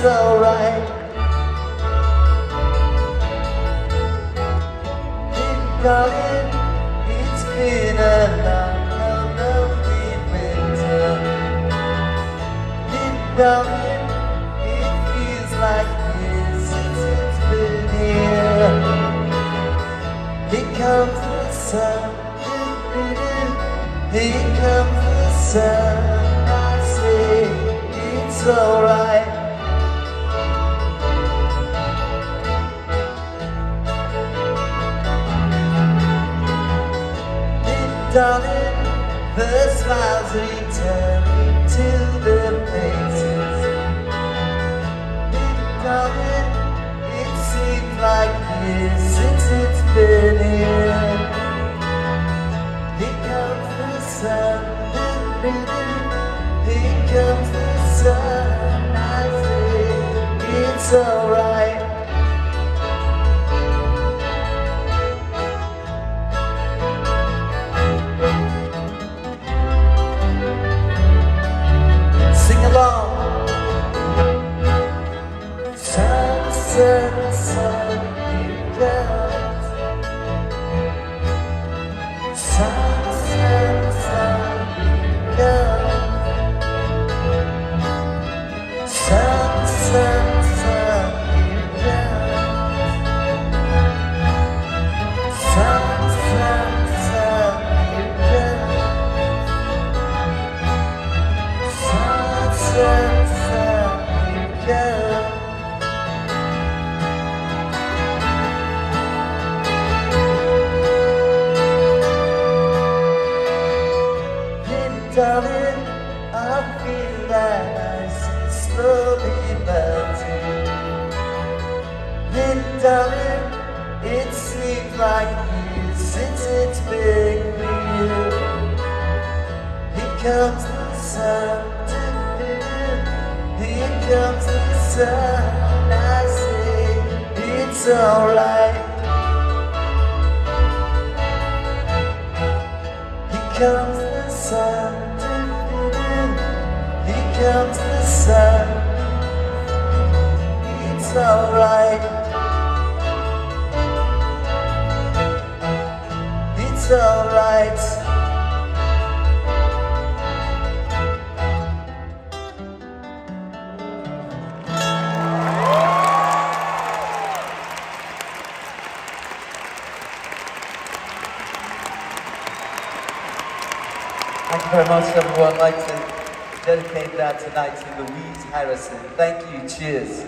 it's alright. Darling, it's been a long, long, lonely winter. Darling, it feels like years since it's been here. Here comes the sun, here comes the sun. I say it's alright. Darling, the smiles returning to the faces. Darling, it seems like years since it's been here. Here comes the sun, here comes the sun. I say it's alright. Along. Sunset, sun, here comes. Sunset, sun, here comes. Sunset, darling, I feel that ice is slowly melting. Hey, darling, it seems like years since it's been real. Here comes the sun, here comes the sun. I say it's alright. Here comes sun, here comes the sun. It's alright. It's alright. Thank you very much, everyone. I'd like to dedicate that tonight to Louise Harrison. Thank you. Cheers.